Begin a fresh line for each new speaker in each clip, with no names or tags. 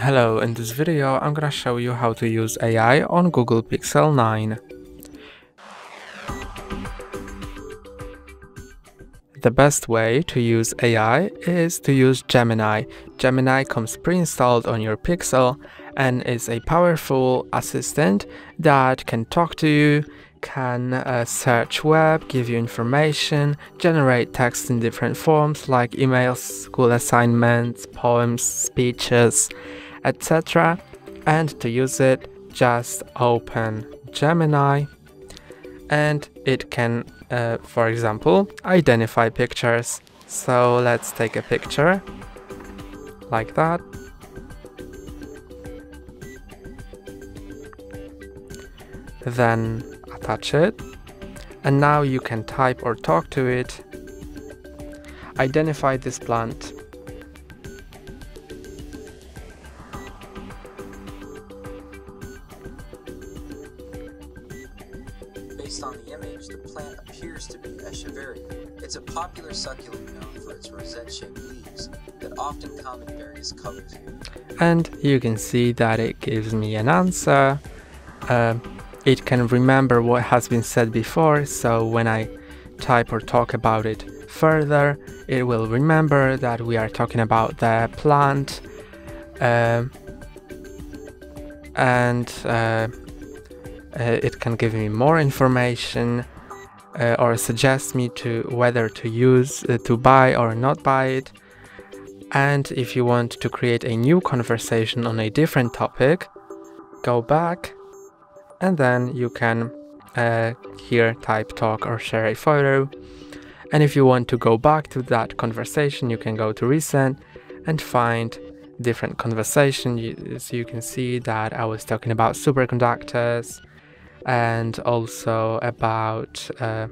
Hello, in this video I'm gonna show you how to use AI on Google Pixel 9. The best way to use AI is to use Gemini. Gemini comes pre-installed on your Pixel and is a powerful assistant that can talk to you, can uh, search web, give you information, generate text in different forms like emails, school assignments, poems, speeches, etc. And to use it, just open Gemini and it can, uh, for example, identify pictures. So let's take a picture like that. Then attach it. And now you can type or talk to it. Identify this plant
Based on the image, the plant appears to be Echeveria. It's a popular succulent known for its rosette-shaped leaves that often come in various colors.
And you can see that it gives me an answer. Uh, it can remember what has been said before, so when I type or talk about it further, it will remember that we are talking about the plant. Uh, and uh, it can give me more information uh, or suggest me to whether to use uh, to buy or not buy it. And if you want to create a new conversation on a different topic go back and then you can uh, here type talk or share a photo. And if you want to go back to that conversation you can go to recent and find different conversation so you can see that I was talking about superconductors and also about uh,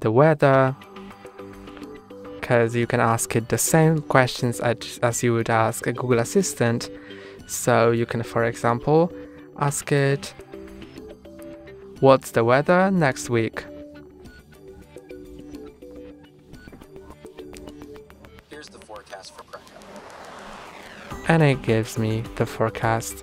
the weather because you can ask it the same questions as, as you would ask a Google Assistant. So you can, for example, ask it, What's the weather next week?
Here's the forecast for Krakow.
And it gives me the forecast.